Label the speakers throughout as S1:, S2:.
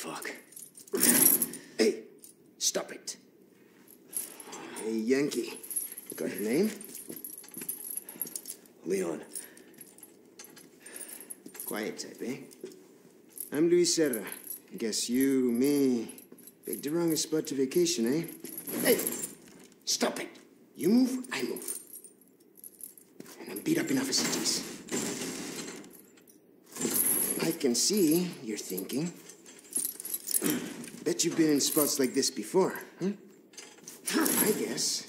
S1: fuck?
S2: Hey, stop it. Hey, Yankee. Got your name?
S1: Leon.
S2: Quiet type, eh? I'm Luis Serra. Guess you, me, picked the wrong spot to vacation, eh? Hey, stop it. You move, I move. And I'm beat up enough as it is. I can see you're thinking. Bet you've been in spots like this before, huh? I guess.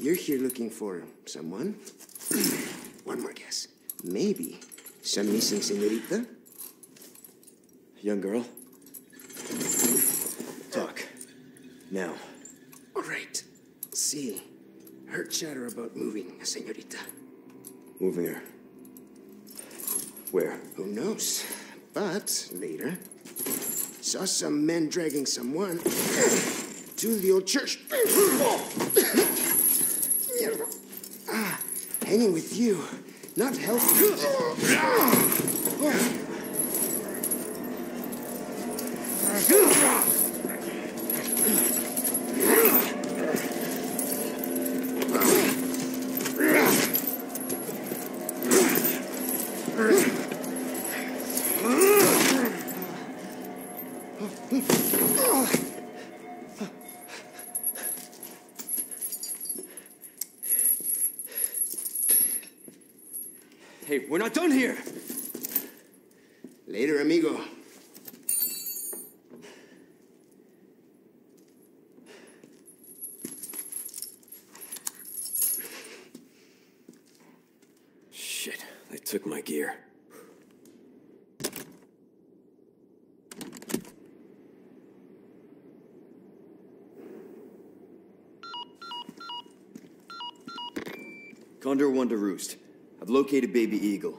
S2: You're here looking for someone. One more guess. Maybe some missing senorita?
S1: Young girl? Talk. Now.
S2: All right. See. Heard chatter about moving a senorita.
S1: Moving her. Where?
S2: Who knows? But later, saw some men dragging someone to the old church. ah, hanging with you, not healthy.
S1: not done here!
S2: Later, amigo.
S1: Shit, they took my gear. Condor One to Roost. I've located Baby Eagle.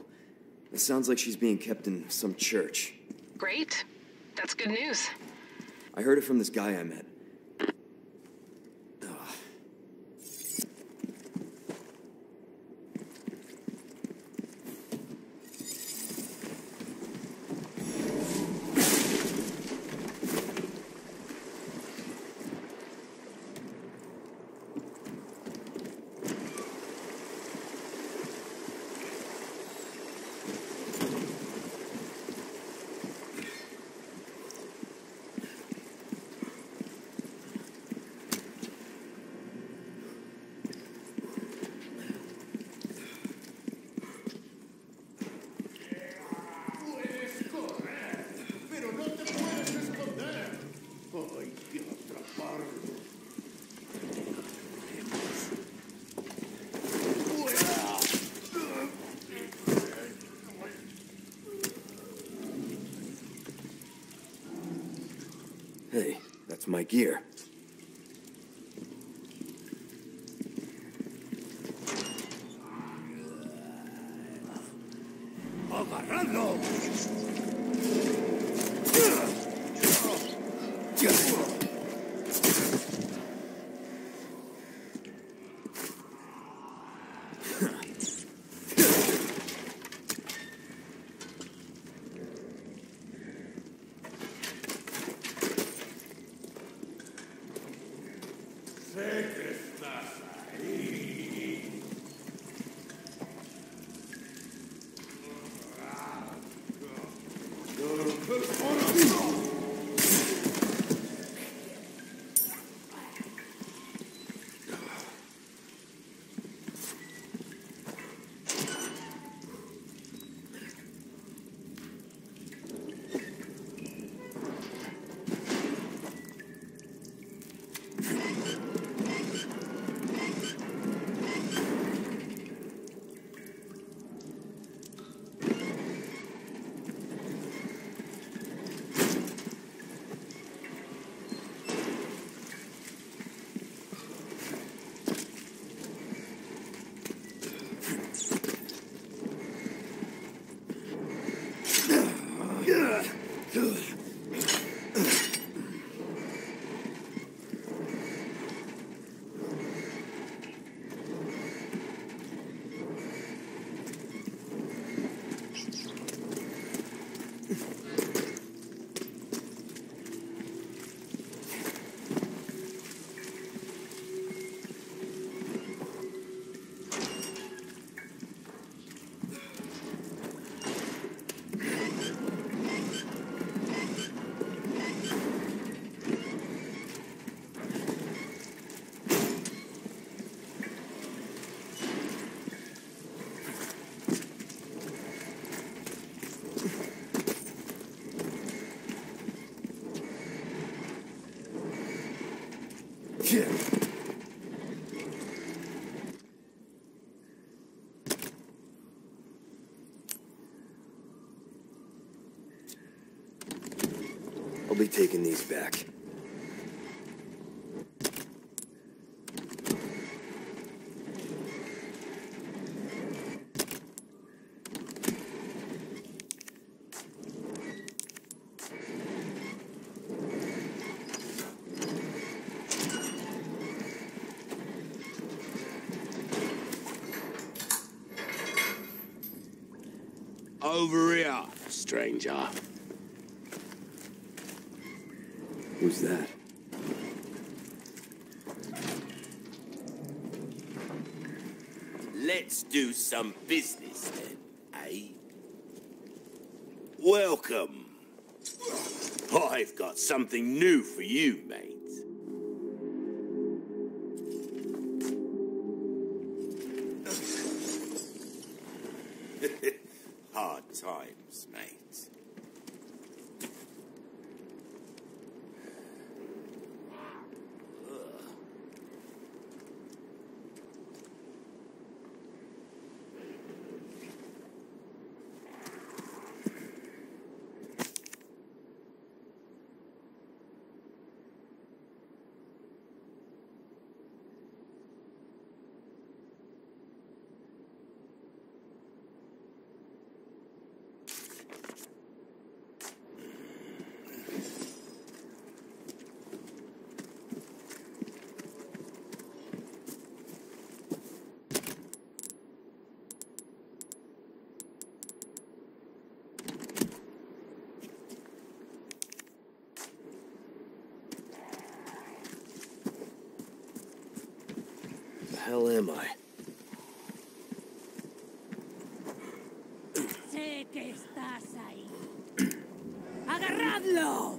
S1: It sounds like she's being kept in some church.
S3: Great. That's good news.
S1: I heard it from this guy I met. My gear.
S4: ¡Agarradlo!
S1: I'll be taking these back. Who's that?
S4: Let's do some business then, eh? Welcome. I've got something new for you, mate. Hard times, mate.
S1: The hell am I?
S5: Sé que estás ahí. ¡Agarradlo!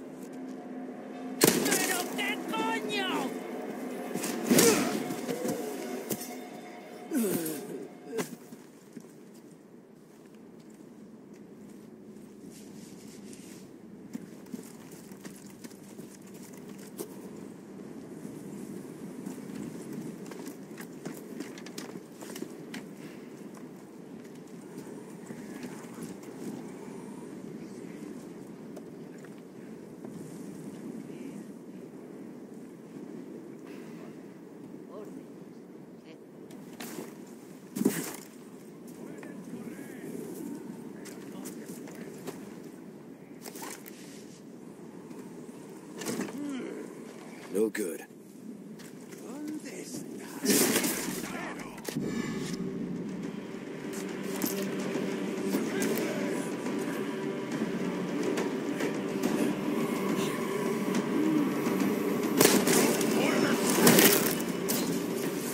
S1: No good.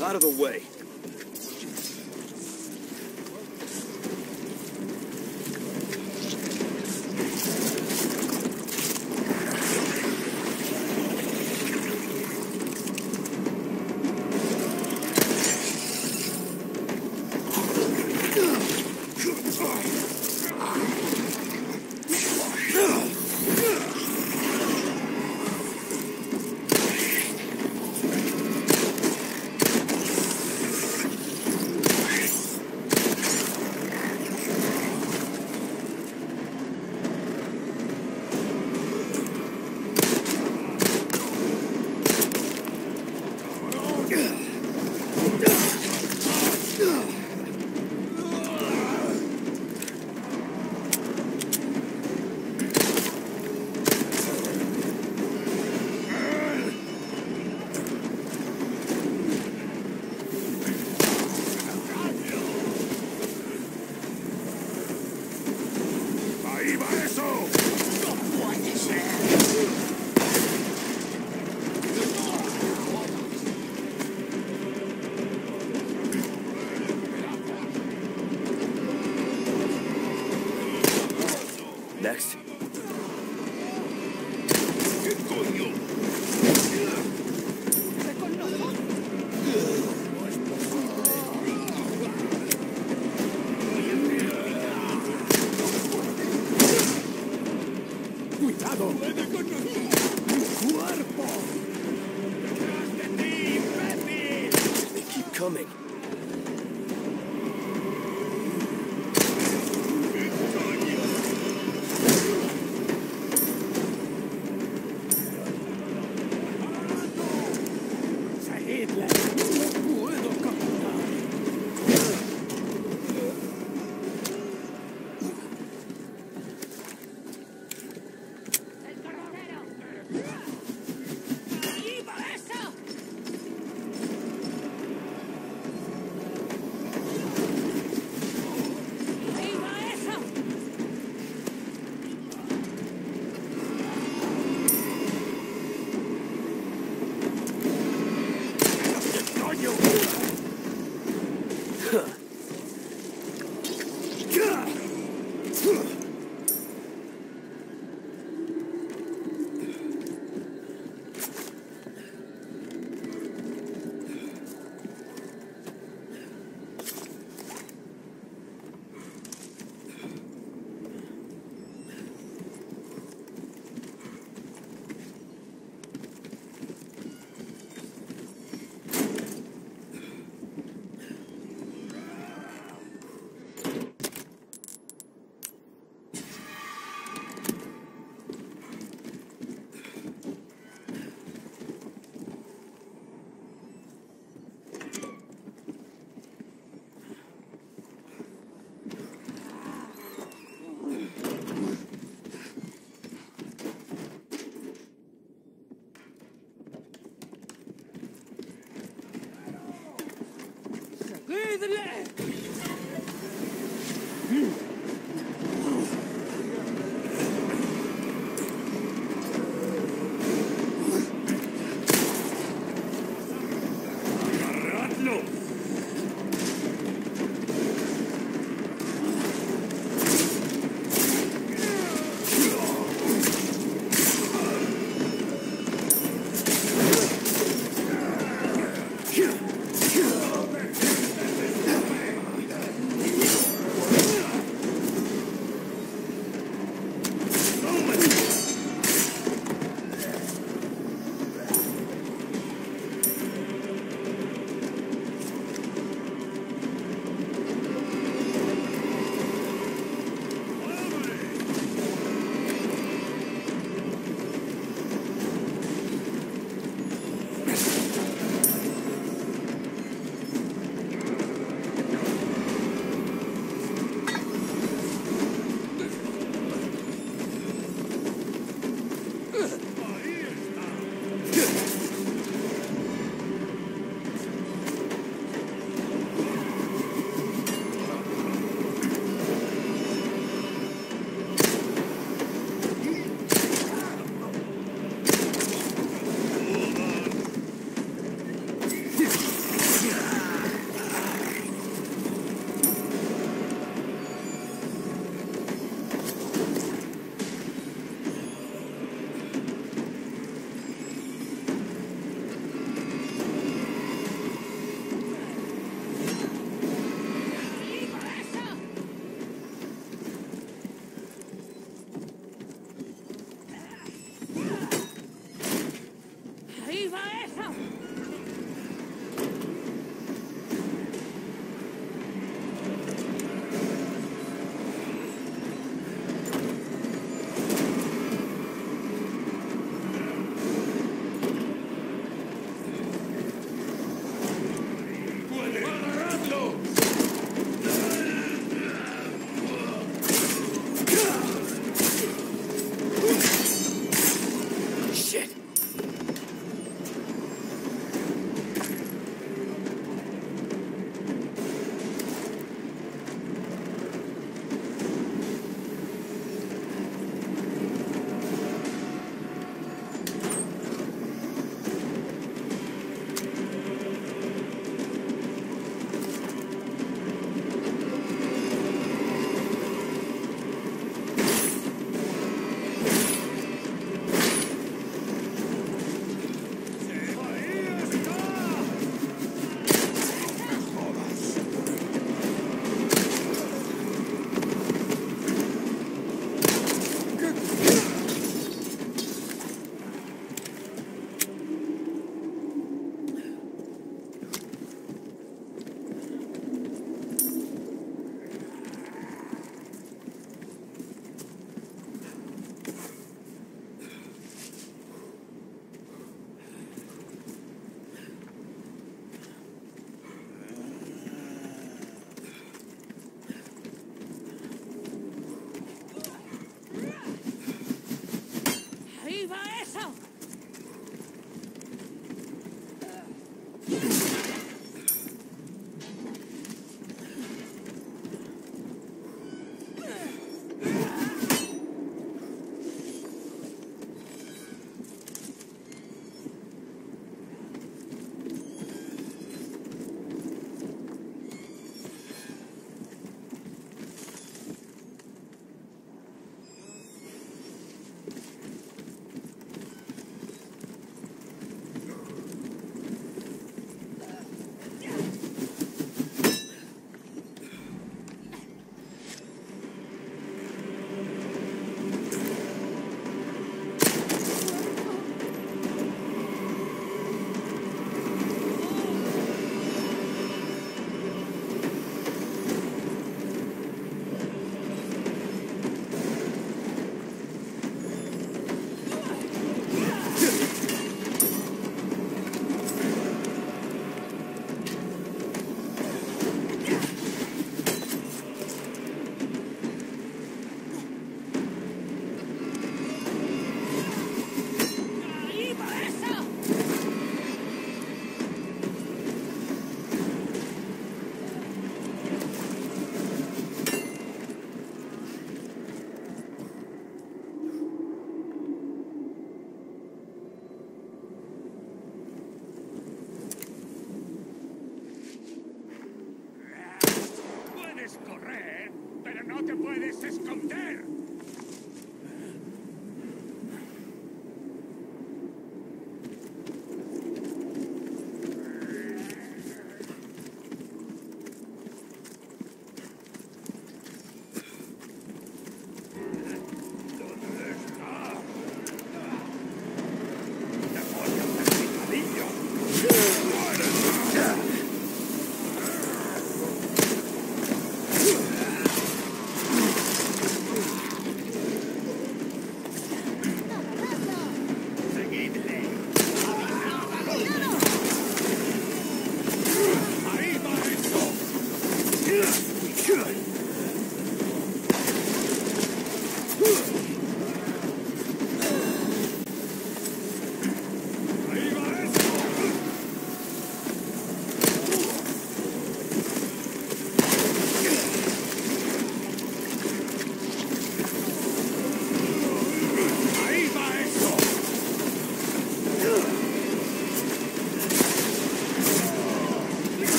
S1: Out of the way.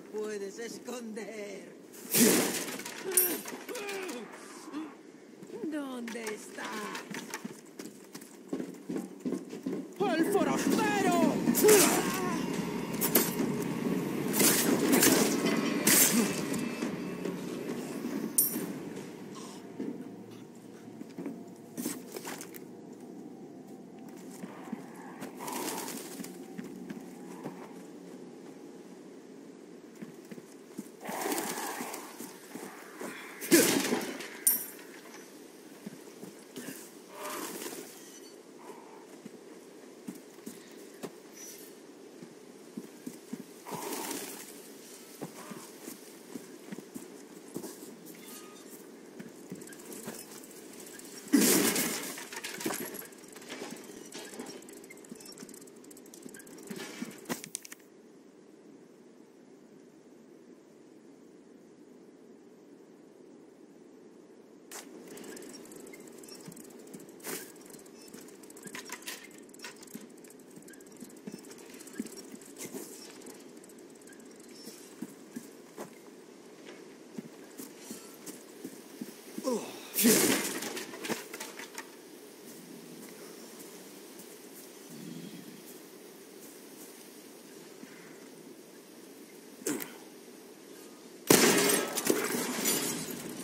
S6: Puedes esconder. ¿Dónde
S5: estás?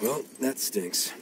S1: Well, that stinks.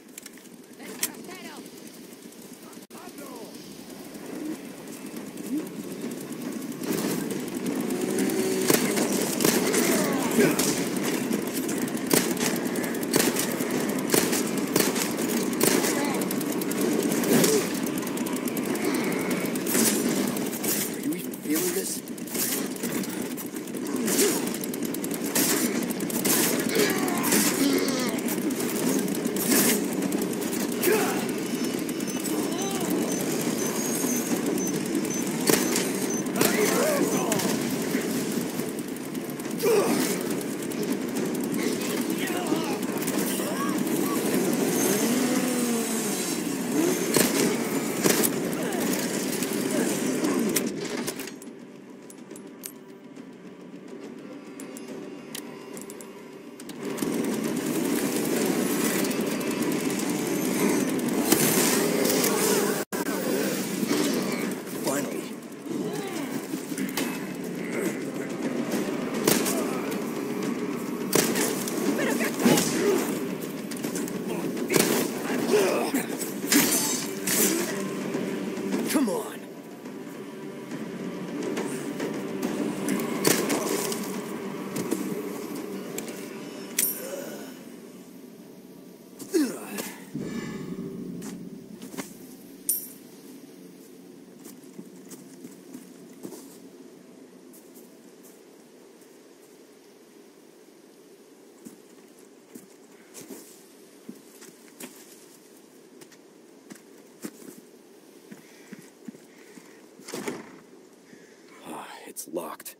S1: It's locked.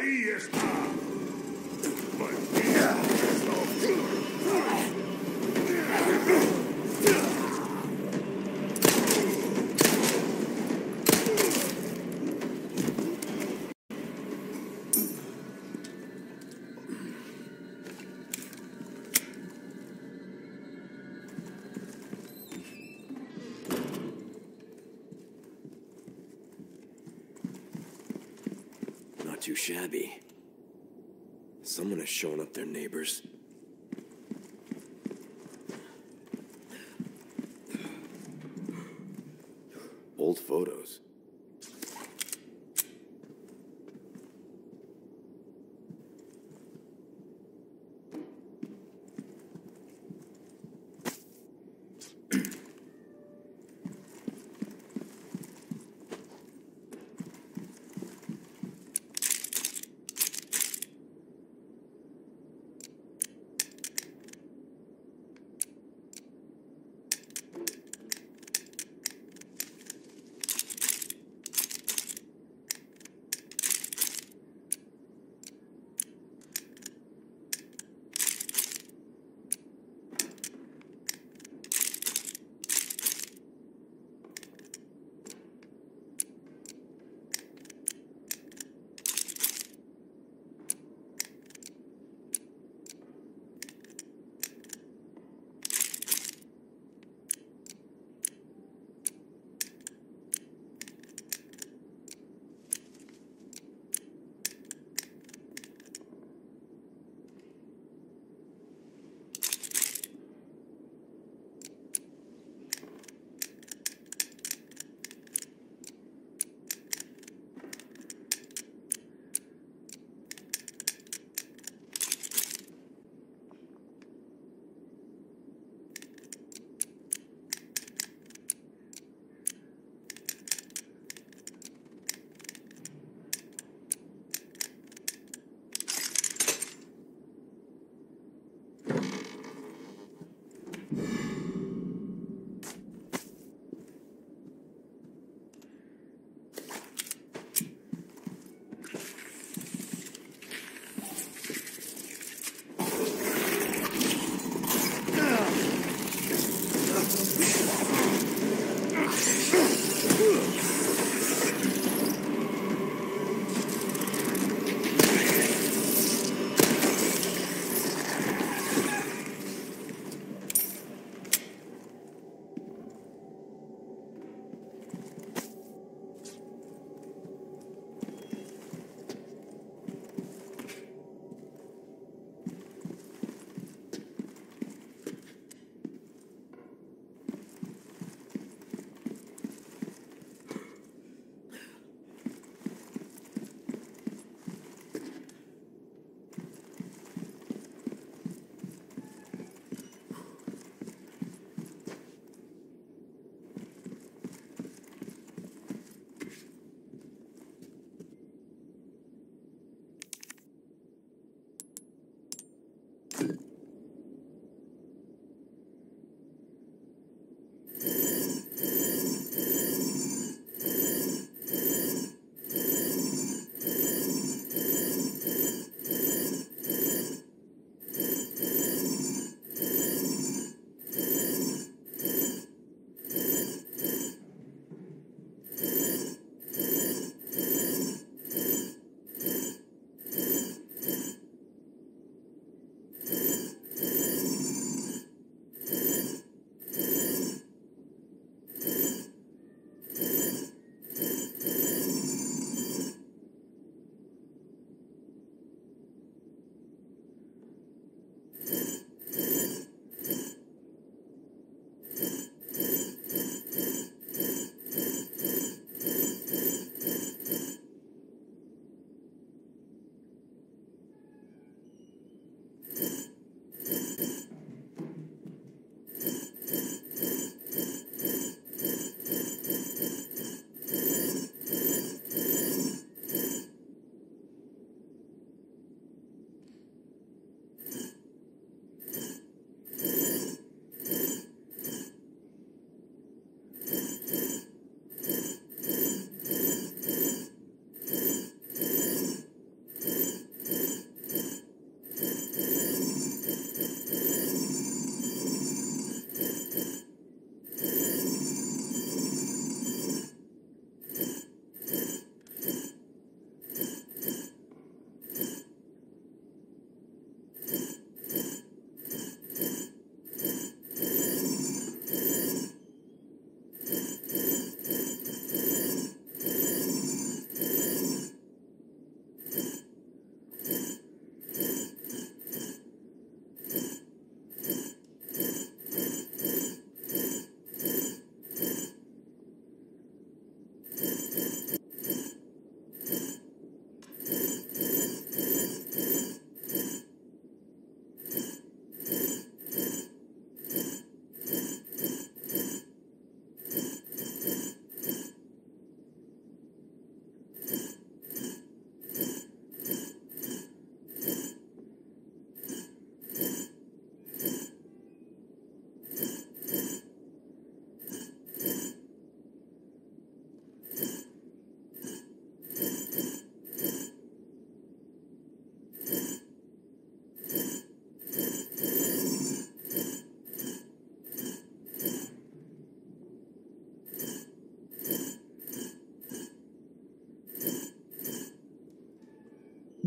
S6: Ahí está.
S1: too shabby. Someone has shown up their neighbors. Old photos.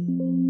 S1: Mm-hmm.